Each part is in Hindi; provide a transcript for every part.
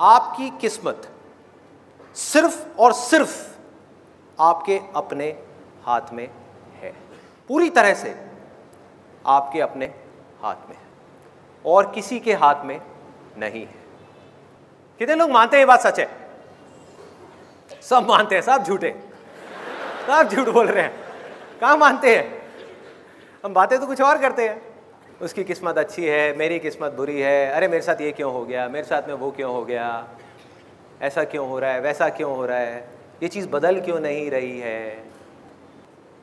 आपकी किस्मत सिर्फ़ और सिर्फ़ आपके अपने हाथ में है। पूरी तरह से आपके अपने हाथ में है और किसी के हाथ में नहीं है। कितने लोग मानते हैं ये बात सच है? सब मानते हैं, सब झूठे। सब झूठ बोल रहे हैं। कहाँ मानते हैं? हम बातें तो कुछ और करते हैं। उसकी किस्मत अच्छी है, मेरी किस्मत बुरी है, अरे मेरे साथ ये क्यों हो गया, मेरे साथ में वो क्यों हो गया, ऐसा क्यों हो रहा है, वैसा क्यों हो रहा है, ये चीज़ बदल क्यों नहीं रही है?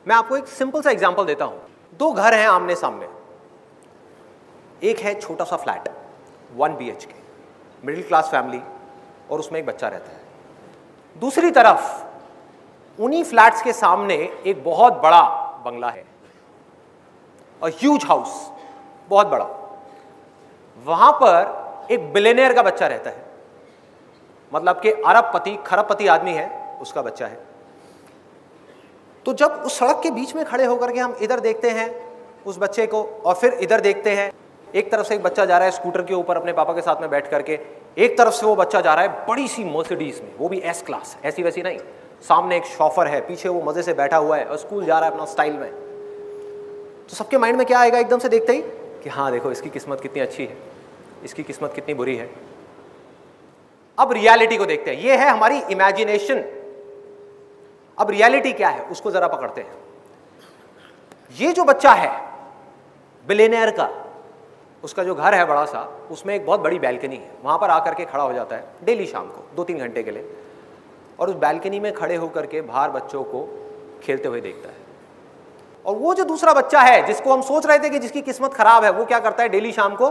मैं आपको एक सिंपल सा एग्ज़ाम्पल देता हूँ। दो घर हैं आमने सामने। एक है छोटा सा flat one B K middle class family और उसमें एक बच्चा रहता है। दूसरी तरफ़, उन्हीं फ्लैट्स के सामने एक बहुत बड़ा बंगला है और ह्यूज हाउस बहुत बड़ा। वहाँ पर एक बिलेनियर का बच्चा रहता है। मतलब कि अरबपति, खरबपति आदमी है, उसका बच्चा है। तो जब उस सड़क के बीच में खड़े होकर के हम इधर देखते हैं उस बच्चे को और फिर इधर देखते हैं, एक तरफ़ से एक बच्चा जा रहा है स्कूटर के ऊपर अपने पापा के साथ में बैठ करके, एक तरफ़ से वो बच्चा जा रहा है बड़ी सी मर्सिडीज में, वो भी एस क्लास ऐसी वैसी नहीं। सामने एक शॉफर है, पीछे वो मज़े से बैठा हुआ है और स्कूल जा रहा है अपना स्टाइल में। तो सबके माइंड में क्या आएगा एकदम से देखते ही? कि हाँ देखो, इसकी किस्मत कितनी अच्छी है, इसकी किस्मत कितनी बुरी है। अब रियलिटी को देखते हैं। ये है हमारी इमेजिनेशन अब रियलिटी क्या है, उसको जरा पकड़ते हैं। ये जो बच्चा है बिलेनियर का, उसका जो घर है बड़ा सा, उसमें एक बहुत बड़ी बैल्कनी है। वहाँ पर आकर के खड़ा हो जाता है डेली शाम को दो तीन घंटे के लिए। और उस बैल्कनी में खड़े होकर के बाहर बच्चों को खेलते हुए देखता है। और वो जो दूसरा बच्चा है, जिसको हम सोच रहे थे कि जिसकी किस्मत खराब है, वो क्या करता है डेली शाम को?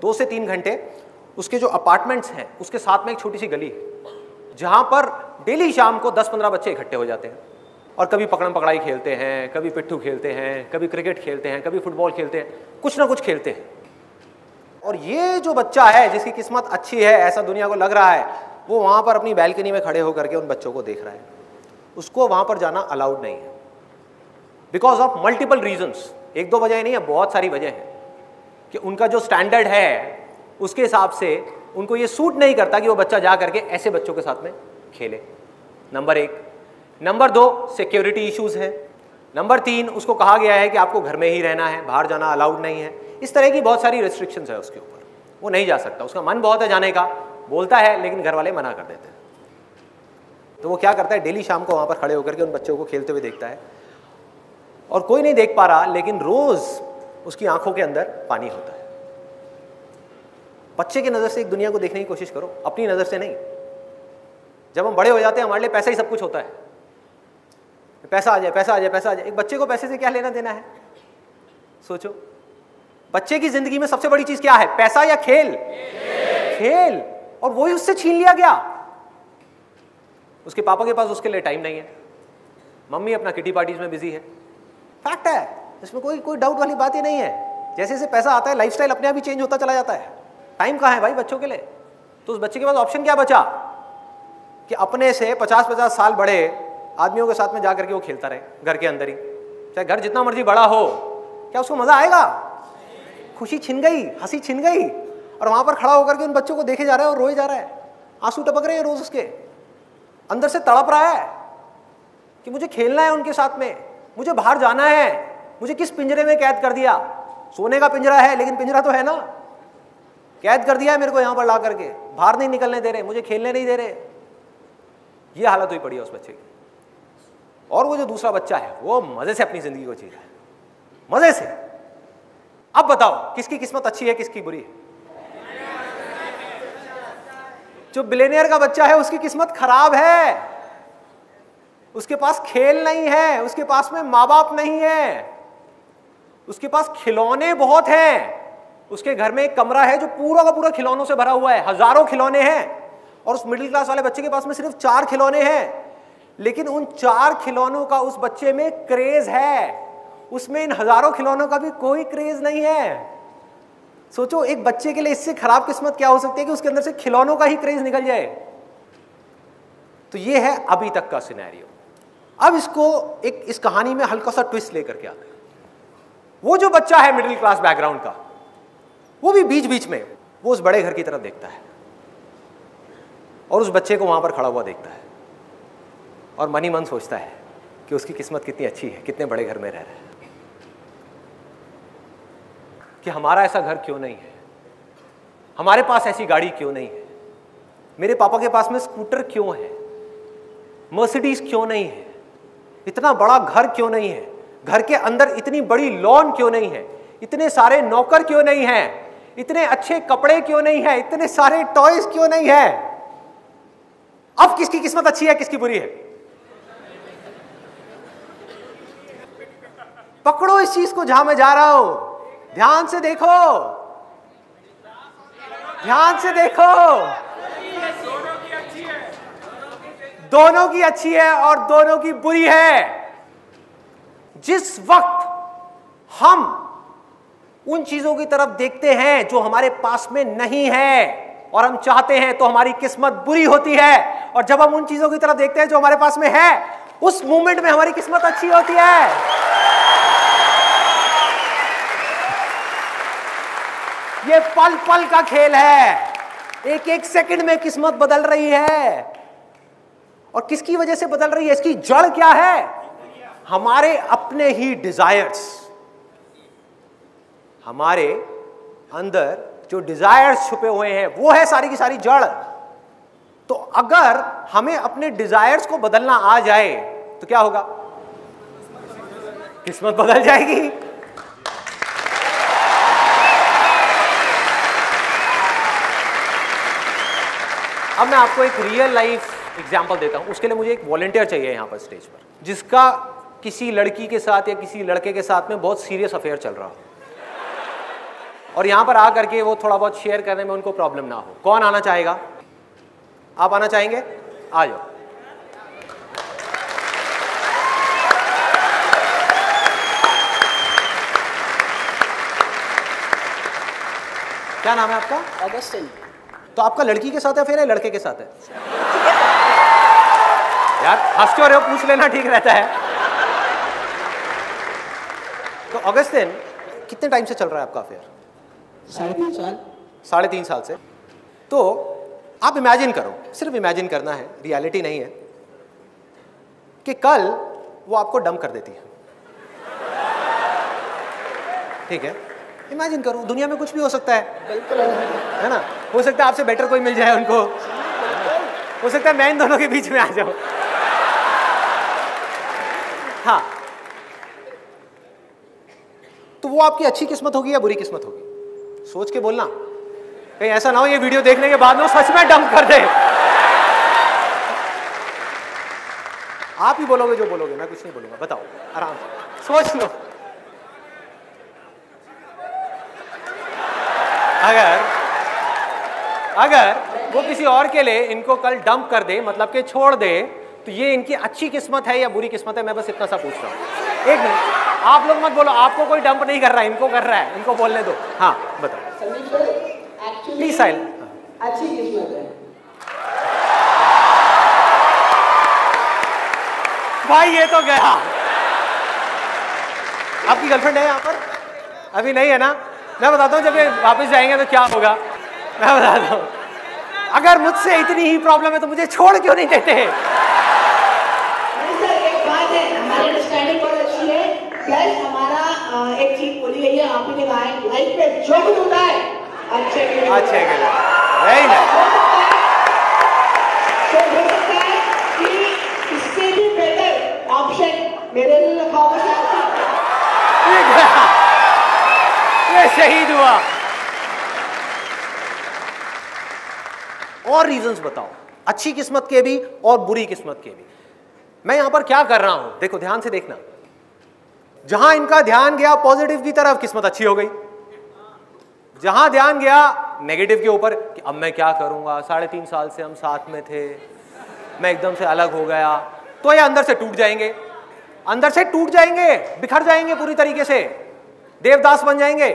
दो से तीन घंटे उसके जो अपार्टमेंट्स हैं, उसके साथ में एक छोटी सी गली है जहाँ पर डेली शाम को दस पंद्रह बच्चे इकट्ठे हो जाते हैं। और कभी पकड़म पकड़ाई खेलते हैं, कभी पिट्ठू खेलते हैं, कभी क्रिकेट खेलते हैं, कभी फुटबॉल खेलते हैं, कुछ ना कुछ खेलते हैं। और ये जो बच्चा है, जिसकी किस्मत अच्छी है, ऐसा दुनिया को लग रहा है, वो वहाँ पर अपनी बैल्कनी में खड़े होकर के उन बच्चों को देख रहा है। उसको वहाँ पर जाना अलाउड नहीं है। बिकॉज़ ऑफ़ मल्टीपल रीजन्स एक दो वजह नहीं है, बहुत सारी वजह है कि उनका जो स्टैंडर्ड है, उसके हिसाब से उनको ये सूट नहीं करता कि वो बच्चा जा करके ऐसे बच्चों के साथ में खेले। नंबर एक। नंबर दो सिक्योरिटी इश्यूज़ है। नंबर तीन, उसको कहा गया है कि आपको घर में ही रहना है, बाहर जाना अलाउड नहीं है। इस तरह की बहुत सारी रिस्ट्रिक्शंस है उसके ऊपर। वो नहीं जा सकता। उसका मन बहुत है जाने का। बोलता है, लेकिन घर वाले मना कर देते हैं। तो वो क्या करता है? डेली शाम को वहाँ पर खड़े होकर के उन बच्चों को खेलते हुए देखता है। और कोई नहीं देख पा रहा, लेकिन रोज उसकी आँखों के अंदर पानी होता है। बच्चे की नज़र से एक दुनिया को देखने की कोशिश करो, अपनी नज़र से नहीं। जब हम बड़े हो जाते हैं, हमारे लिए पैसा ही सब कुछ होता है। पैसा आ जाए, पैसा आ जाए, पैसा आ जाए। एक बच्चे को पैसे से क्या लेना देना है? सोचो। बच्चे की ज़िंदगी में सबसे बड़ी चीज़ क्या है? पैसा या खेल? खेल। और वही उससे छीन लिया गया। उसके पापा के पास उसके लिए टाइम नहीं है। मम्मी अपना किटी पार्टीज़ में बिज़ी है। फैक्ट है, इसमें कोई कोई डाउट वाली बात ही नहीं है। जैसे जैसे पैसा आता है लाइफस्टाइल अपने आप ही चेंज होता चला जाता है। टाइम कहाँ है भाई बच्चों के लिए? तो उस बच्चे के पास ऑप्शन क्या बचा? कि अपने से पचास पचास साल बड़े आदमियों के साथ में जाकर के वो खेलता रहे, घर के अंदर ही। चाहे घर जितना मर्ज़ी बड़ा हो, क्या उसको मज़ा आएगा? खुशी छिन गई, हँसी छिन गई, और वहाँ पर खड़ा होकर के उन बच्चों को देखे जा रहा है और रोए जा रहा है। आँसू टपक रहे हैं रोज उसके। अंदर से तड़प रहा है कि मुझे खेलना है उनके साथ में। मुझे बाहर जाना है। मुझे किस पिंजरे में कैद कर दिया? सोने का पिंजरा है, लेकिन पिंजरा तो है ना? कैद कर दिया है मेरे को यहाँ पर ला करके बाहर नहीं निकलने दे रहे, मुझे खेलने नहीं दे रहे। ये हालत हुई पड़ी है उस बच्चे की। और वो जो दूसरा बच्चा है, वो मज़े से अपनी ज़िंदगी को जी रहा है। मज़े से। अब बताओ, किसकी किस्मत अच्छी है, किसकी बुरी है? जो बिलेनियर का बच्चा है, उसकी किस्मत खराब है। उसके पास खेल नहीं है, उसके पास में माँ बाप नहीं है। उसके पास खिलौने बहुत हैं। उसके घर में एक कमरा है जो पूरा का पूरा खिलौनों से भरा हुआ है, हज़ारों खिलौने हैं। और उस मिडिल क्लास वाले बच्चे के पास में सिर्फ़ चार खिलौने हैं। लेकिन उन चार खिलौनों का उस बच्चे में क्रेज है। उसमें इन हज़ारों खिलौनों का भी कोई क्रेज नहीं है। सोचो, एक बच्चे के लिए इससे खराब किस्मत क्या हो सकती है कि उसके अंदर से खिलौनों का ही क्रेज निकल जाए? तो ये है अभी तक का सिनेरियो अब इसको एक, इस कहानी में हल्का सा ट्विस्ट लेकर के आते हैं। वो जो बच्चा है मिडिल क्लास बैकग्राउंड का, वो भी बीच बीच में, वो उस बड़े घर की तरफ़ देखता है। और उस बच्चे को वहाँ पर खड़ा हुआ देखता है। और मनी मन सोचता है कि उसकी किस्मत कितनी अच्छी है, कितने बड़े घर में रह रहा है। कि हमारा ऐसा घर क्यों नहीं है? हमारे पास ऐसी गाड़ी क्यों नहीं है? मेरे पापा के पास में स्कूटर क्यों है? मर्सिडीज क्यों नहीं है? इतना बड़ा घर क्यों नहीं है? घर के अंदर इतनी बड़ी लॉन क्यों नहीं है? इतने सारे नौकर क्यों नहीं है? इतने अच्छे कपड़े क्यों नहीं है? इतने सारे टॉयज क्यों नहीं है? अब किसकी किस्मत अच्छी है, किसकी बुरी है? पकड़ो इस चीज़ को जहाँ मैं जा रहा हूँ। ध्यान से देखो। ध्यान से देखो। दोनों की अच्छी है और दोनों की बुरी है। जिस वक्त हम उन चीज़ों की तरफ़ देखते हैं जो हमारे पास में नहीं है और हम चाहते हैं तो हमारी किस्मत बुरी होती है, और जब हम उन चीज़ों की तरफ़ देखते हैं जो हमारे पास में है, उस मोमेंट में हमारी किस्मत अच्छी होती है। ये पल पल का खेल है। एक एक सेकंड में किस्मत बदल रही है। और किसकी वजह से बदल रही है? इसकी जड़ क्या है? हमारे अपने ही डिजायर्स हमारे अंदर जो डिजायर्स छुपे हुए हैं, वो है सारी की सारी जड़. तो अगर हमें अपने डिजायर्स को बदलना आ जाए तो क्या होगा? किस्मत बदल जाएगी. अब मैं आपको एक रियल लाइफ एग्ज़ाम्पल देता हूँ। उसके लिए मुझे एक वॉलेंटियर चाहिए यहाँ पर स्टेज पर जिसका किसी लड़की के साथ या किसी लड़के के साथ में बहुत सीरियस अफेयर चल रहा हो। और यहाँ पर आकर के वो थोड़ा बहुत शेयर करने में उनको प्रॉब्लम ना हो। कौन आना चाहेगा? आप आना चाहेंगे? आ जाओ। क्या नाम है आपका? अगस्टिन तो आपका लड़की के साथ है फिर है लड़के के साथ है? यार हंस क्यों रहे हो पूछ लेना ठीक रहता है। तो अगस्तिन कितने टाइम से चल रहा है आपका अफेयर साढ़े तीन साल। साढ़े तीन साल से। तो आप इमेजिन करो सिर्फ़ इमेजिन करना है रियलिटी नहीं है कि कल वो आपको डम कर देती है। ठीक है? इमेजिन करो दुनिया में कुछ भी हो सकता है। बिल्कुल है ना? हो सकता है आपसे बेटर कोई मिल जाए उनको। हो सकता है मैं इन दोनों के बीच में आ जाऊँ। हाँ। तो वो आपकी अच्छी किस्मत होगी या बुरी किस्मत होगी? सोच के बोलना। कहीं ऐसा ना हो ये वीडियो देखने के बाद में सच में डंप कर दे। आप ही बोलोगे जो बोलोगे, मैं कुछ नहीं बोलूँगा, बताओ, आराम से। सोच लो। अगर अगर वो किसी और के लिए इनको कल डंप कर दे मतलब कि छोड़ दे तो ये इनकी अच्छी किस्मत है या बुरी किस्मत है मैं बस इतना सा पूछ रहा हूँ। एक मिनट आप लोग मत बोलो आपको कोई डंप नहीं कर रहा है इनको कर रहा है इनको बोलने दो। हाँ बताओ। प्लीज़ साइल अच्छी किस्मत है। भाई ये तो गया। आपकी गर्लफ्रेंड है यहाँ पर? अभी नहीं है ना? मैं बताता हूँ जब ये वापस जाएँगे तो क्या होगा? मैं बताता हूँ। अगर मुझसे इतनी ही प्रॉब्लम है तो मुझे छोड़ क्यों नहीं देते नहीं सर एक बात है हमारी अंडरस्टैंडिंग बहुत अच्छी है प्लस हमारा एक चीज़ बोली गई है आप ही ने कहा है लाइफ में जो कुछ होता है अच्छे के लिए। अच्छे के लिए। वेरी नाइस हो सकता है कि इससे भी बेटर ऑप्शन मेरे लिए रखा होगा शायद ये शहीद हुआ। और रीजंस बताओ। अच्छी किस्मत के भी और बुरी किस्मत के भी। मैं यहाँ पर क्या कर रहा हूँ? देखो ध्यान से देखना। जहाँ इनका ध्यान गया पॉजिटिव की तरफ़, किस्मत अच्छी हो गई। जहाँ ध्यान गया नेगेटिव के ऊपर कि अब मैं क्या करूँगा, साढ़े तीन साल से हम साथ में थे, मैं एकदम से अलग हो गया तो ये अंदर से टूट जाएँगे। अंदर से टूट जाएँगे, बिखर जाएँगे पूरी तरीके से। देवदास बन जाएँगे।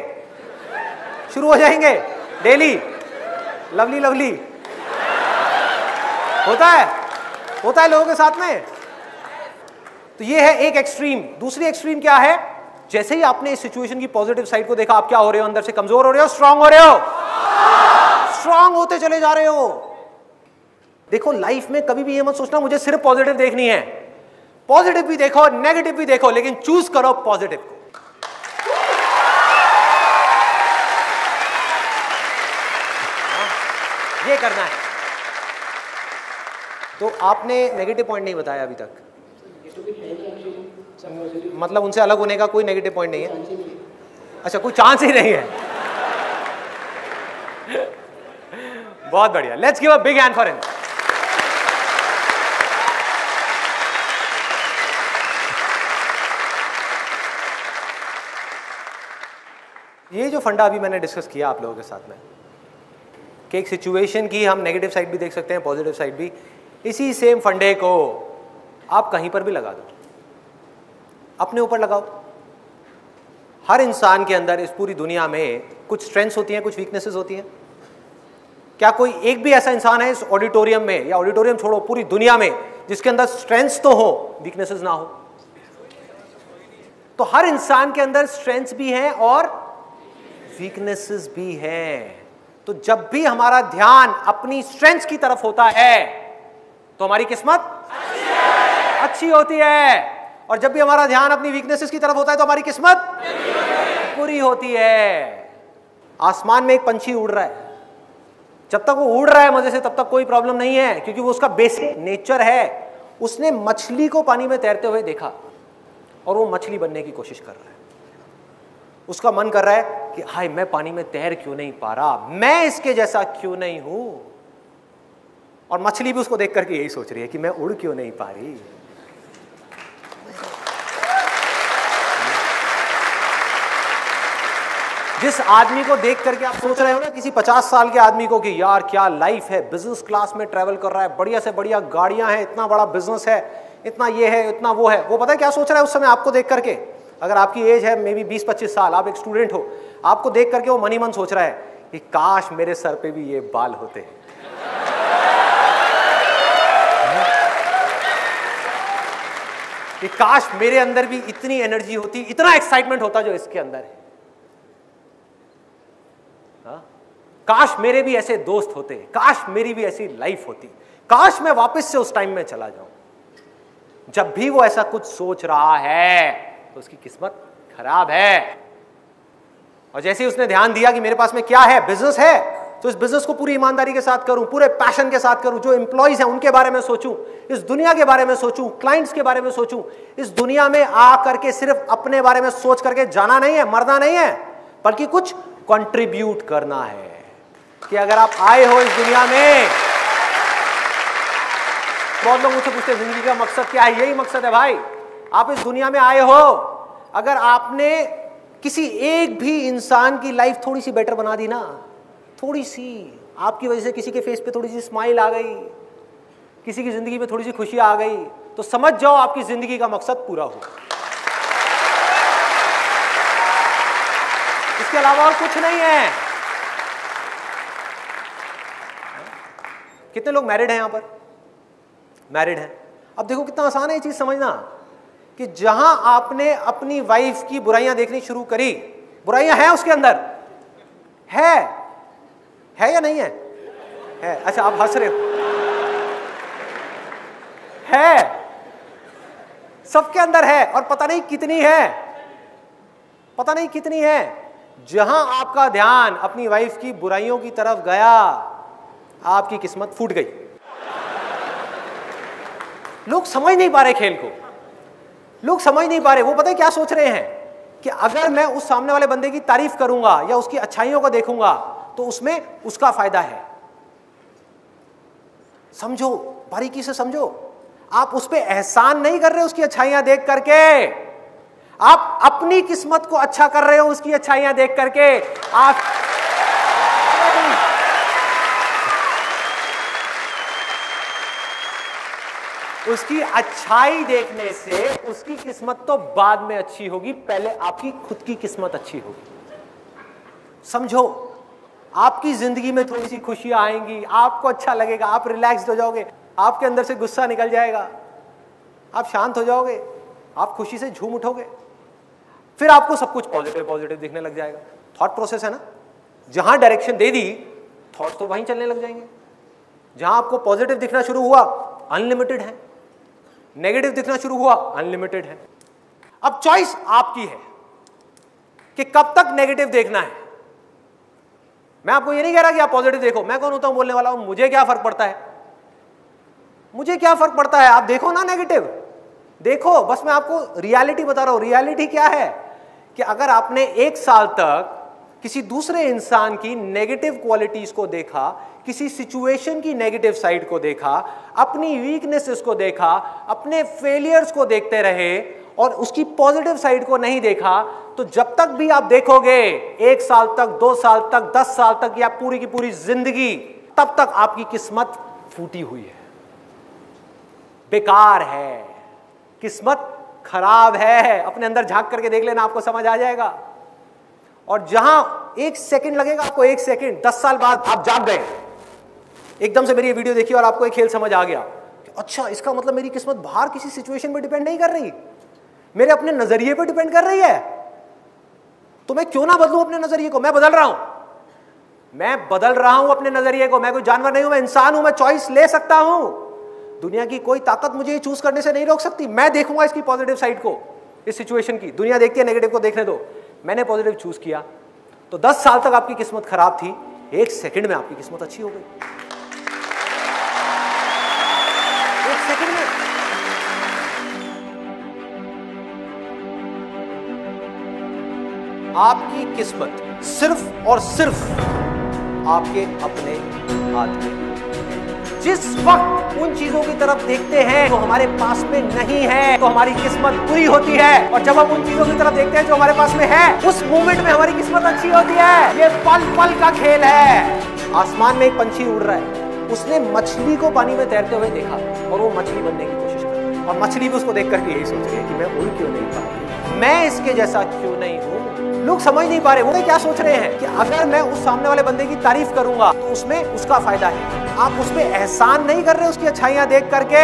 शुरू हो जाएँगे। डेली। Lovely lovely. होता है। होता है लोगों के साथ में। तो ये है एक एक्सट्रीम दूसरी एक्सट्रीम क्या है? जैसे ही आपने इस सिचुएशन की पॉजिटिव साइड को देखा आप क्या हो रहे हो? अंदर से कमज़ोर हो रहे हो? स्ट्रांग हो रहे हो? स्ट्रांग होते चले जा रहे हो. देखो लाइफ में कभी भी ये मत सोचना मुझे सिर्फ़ पॉजिटिव देखनी है. पॉजिटिव भी देखो नेगेटिव भी देखो लेकिन चूज़ करो पॉजिटिव को. हाँ, ये करना है. तो आपने नेगेटिव पॉइंट नहीं बताया अभी तक. मतलब उनसे अलग होने का कोई नेगेटिव पॉइंट नहीं है? अच्छा कोई चांस ही नहीं है। बहुत बढ़िया। Let's give a big hand for him ये जो फंडा अभी मैंने डिस्कस किया आप लोगों के साथ में कि एक सिचुएशन की हम नेगेटिव साइड भी देख सकते हैं पॉजिटिव साइड भी इसी सेम फंडे को आप कहीं पर भी लगा दो। अपने ऊपर लगाओ। हर इंसान के अंदर इस पूरी दुनिया में कुछ स्ट्रेंथ्स होती हैं, कुछ वीकनेसेस होती हैं। क्या कोई एक भी ऐसा इंसान है इस ऑडिटोरियम में या ऑडिटोरियम छोड़ो, पूरी दुनिया में जिसके अंदर स्ट्रेंथ्स तो हो वीकनेसेस ना हो? तो हर इंसान के अंदर स्ट्रेंथ्स भी हैं और वीकनेसेस भी हैं। तो जब भी हमारा ध्यान अपनी स्ट्रेंथ्स की तरफ़ होता है तो हमारी किस्मत? अच्छी होती है। और जब भी हमारा ध्यान अपनी वीकनेसेस की तरफ़ होता है तो हमारी किस्मत बुरी होती है। आसमान में एक पंछी उड़ रहा है। जब तक वो उड़ रहा है मज़े से, तब तक कोई प्रॉब्लम नहीं है, क्योंकि वो उसका बेसिक नेचर है। उसने मछली को पानी में तैरते हुए देखा, और वो मछली बनने की कोशिश कर रहा है। उसका मन कर रहा है कि, हाय, मैं पानी में तैर क्यों नहीं पा रहा? मैं इसके जैसा क्यों नहीं हूँ? और मछली भी उसको देख करके यही सोच रही है कि, मैं उड़ क्यों नहीं पा रही? जिस आदमी को देख करके आप सोच रहे हो ना, किसी पचास साल के आदमी को कि यार क्या लाइफ है बिज़नेस क्लास में ट्रेवल कर रहा है, बढ़िया से बढ़िया गाड़ियाँ हैं, इतना बड़ा बिज़नेस है, इतना ये है, इतना वो है। वो पता है क्या सोच रहा है उस समय आपको देख करके? अगर आपकी एज है मे बी बीस पच्चीस साल, आप एक स्टूडेंट हो, आपको देख करके वो मनी मन सोच रहा है कि काश मेरे सर पे भी ये बाल होते। कि काश मेरे अंदर भी इतनी एनर्जी होती, इतना एक्साइटमेंट होता जो इसके अंदर है। काश मेरे भी ऐसे दोस्त होते, काश मेरी भी ऐसी लाइफ होती, काश मैं वापस से उस टाइम में चला जाऊँ। जब भी वो ऐसा कुछ सोच रहा है तो उसकी किस्मत खराब है। और जैसे ही उसने ध्यान दिया कि मेरे पास में क्या है बिज़नेस है तो इस बिज़नेस को पूरी ईमानदारी के साथ करूँ, पूरे पैशन के साथ करूँ, जो एम्प्लॉयज़ हैं, उनके बारे में सोचूं, इस दुनिया के बारे में सोचूं क्लाइंट्स के बारे में सोचूं, इस दुनिया में आ करके सिर्फ़ अपने बारे में सोच करके जाना नहीं है, मरना नहीं है, बल्कि कुछ कंट्रीब्यूट करना है। कि अगर आप आए हो इस दुनिया में, बहुत लोग मुझसे पूछते ज़िंदगी का मकसद क्या है? यही मकसद है भाई। आप इस दुनिया में आए हो, अगर आपने किसी एक भी इंसान की लाइफ थोड़ी सी बेटर बना दी ना, थोड़ी सी, आपकी वजह से किसी के फेस पे थोड़ी सी स्माइल आ गई, किसी की ज़िंदगी में थोड़ी सी खुशी आ गई तो समझ जाओ आपकी ज़िंदगी का मकसद पूरा हो। इसके अलावा और कुछ नहीं है। कितने लोग मैरिड हैं यहाँ पर? मैरिड हैं। अब देखो कितना आसान है ये चीज़ समझना कि जहाँ आपने अपनी वाइफ की बुराइयाँ देखनी शुरू करी, बुराइयाँ हैं उसके अंदर? है। है या नहीं है? है। अच्छा आप हंस रहे हो। है। सबके अंदर है और पता नहीं कितनी है। पता नहीं कितनी है। जहाँ आपका ध्यान अपनी वाइफ की बुराइयों की तरफ़ गया आपकी किस्मत फूट गई। लोग समझ नहीं पा रहे खेल को। लोग समझ नहीं पा रहे, वो पता है क्या सोच रहे हैं? कि अगर मैं उस सामने वाले बंदे की तारीफ़ करूँगा या उसकी अच्छाइयों को देखूँगा तो उसमें उसका फ़ायदा है। समझो, बारीकी से समझो। आप उस पर एहसान नहीं कर रहे उसकी अच्छाइयाँ देख करके। आप अपनी किस्मत को अच्छा कर रहे हो उसकी अच्छाइयाँ देख करके। आप उसकी अच्छाई देखने से उसकी किस्मत तो बाद में अच्छी होगी, पहले आपकी खुद की किस्मत अच्छी होगी। समझो, आपकी ज़िंदगी में थोड़ी सी खुशियाँ आएँगी, आपको अच्छा लगेगा, आप रिलैक्स हो जाओगे, आपके अंदर से गुस्सा निकल जाएगा, आप शांत हो जाओगे, आप खुशी से झूम उठोगे, फिर आपको सब कुछ पॉजिटिव पॉजिटिव दिखने लग जाएगा। थॉट प्रोसेस है ना? जहाँ डायरेक्शन दे दी थॉट तो वहीं चलने लग जाएँगे। जहाँ आपको पॉजिटिव दिखना शुरू हुआ अनलिमिटेड है। नेगेटिव दिखना शुरू हुआ अनलिमिटेड है। अब चॉइस आपकी है कि कब तक नेगेटिव देखना है। मैं आपको ये नहीं कह रहा कि आप पॉजिटिव देखो। मैं कौन होता हूँ, बोलने वाला हूँ, मुझे क्या फ़र्क पड़ता है? मुझे क्या फ़र्क पड़ता है? आप देखो ना नेगेटिव देखो, बस मैं आपको रियलिटी बता रहा हूँ। रियलिटी क्या है कि अगर आपने एक साल तक किसी दूसरे इंसान की नेगेटिव क्वालिटीज को देखा, किसी सिचुएशन की नेगेटिव साइड को देखा, अपनी वीकनेसेस को देखा, अपने फेलियर्स को देखते रहे और उसकी पॉजिटिव साइड को नहीं देखा तो जब तक भी आप देखोगे, एक साल तक, दो साल तक, दस साल तक या पूरी की पूरी ज़िंदगी, तब तक आपकी किस्मत फूटी हुई है। बेकार है। किस्मत खराब है। अपने अंदर झाँक करके देख लेना, आपको समझ आ जाएगा। और जहाँ एक सेकंड लगेगा, आपको एक सेकंड, दस साल बाद आप जाग गए। एकदम से मेरी ये वीडियो देखी और आपको एक खेल समझ आ गया अच्छा इसका मतलब मेरी किस्मत बाहर किसी सिचुएशन पर डिपेंड नहीं कर रही। मेरे अपने नज़रिए पर डिपेंड कर रही है। तो मैं क्यों ना बदलूं अपने नज़रिए को? मैं बदल रहा हूँ। मैं बदल रहा हूँ अपने नज़रिए को। मैं कोई जानवर नहीं हूँ, मैं इंसान हूँ, मैं चॉइस ले सकता हूँ। दुनिया की कोई ताकत मुझे चूज़ करने से नहीं रोक सकती। मैं देखूँगा इसकी पॉजिटिव साइड को, इस सिचुएशन की। दुनिया देखती है नेगेटिव को देखने दो। मैंने पॉजिटिव चूज़ किया। तो 10 साल तक आपकी किस्मत खराब थी, एक सेकंड में आपकी किस्मत अच्छी हो गई। एक सेकंड में। आपकी किस्मत सिर्फ़ और सिर्फ़ आपके अपने हाथ में। जिस वक्त उन चीज़ों की तरफ़ देखते हैं जो हमारे पास में नहीं है तो हमारी किस्मत बुरी होती है। और जब हम उन चीज़ों की तरफ़ देखते हैं जो हमारे पास में है, उस मोमेंट में हमारी किस्मत अच्छी होती है। ये पल पल का खेल है। आसमान में एक पंछी उड़ रहा है। उसने मछली को पानी में तैरते हुए देखा और वो मछली बनने की कोशिश कर और मछली भी उसको देख करके यही सोच रही है कि मैं उड़ क्यों नहीं पा मैं इसके जैसा क्यों नहीं हूँ? लोग समझ नहीं पा रहे, वो क्या सोच रहे हैं कि अगर मैं उस सामने वाले बंदे की तारीफ़ करूँगा तो उसमें उसका फ़ायदा है। आप उसमें एहसान नहीं कर रहे उसकी अच्छाइयाँ देख करके?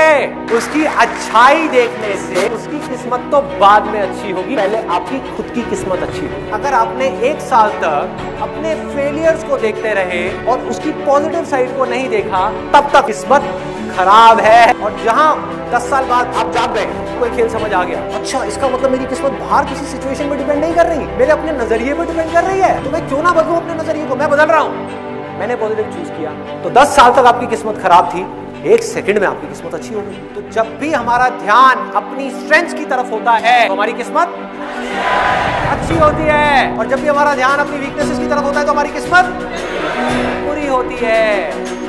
उसकी अच्छाई देखने से उसकी किस्मत तो बाद में अच्छी होगी, पहले आपकी खुद की किस्मत अच्छी होगी। अगर आपने एक साल तक अपने फेलियर्स को देखते रहे और उसकी पॉजिटिव साइड को नहीं देखा, तब तक किस्मत खराब है। और जहाँ दस साल बाद आप जाग गए, कोई खेल समझ आ गया। अच्छा इसका मतलब मेरी किस्मत बाहर किसी सिचुएशन में डिपेंड नहीं कर रही। मेरे अपने नज़रिए पर डिपेंड कर रही है। तो मैं क्यों ना बदलू अपने नज़रिए को? मैं बदल रहा हूँ। मैंने पॉजिटिव चूज़ किया। तो 10 साल तक आपकी किस्मत खराब थी। एक सेकंड में आपकी किस्मत अच्छी हो गई। तो जब भी हमारा ध्यान अपनी स्ट्रेंथ की तरफ़ होता है तो हमारी किस्मत अच्छी होती है। और जब भी हमारा ध्यान अपनी वीकनेसेस की तरफ़ होता है तो हमारी किस्मत बुरी होती है।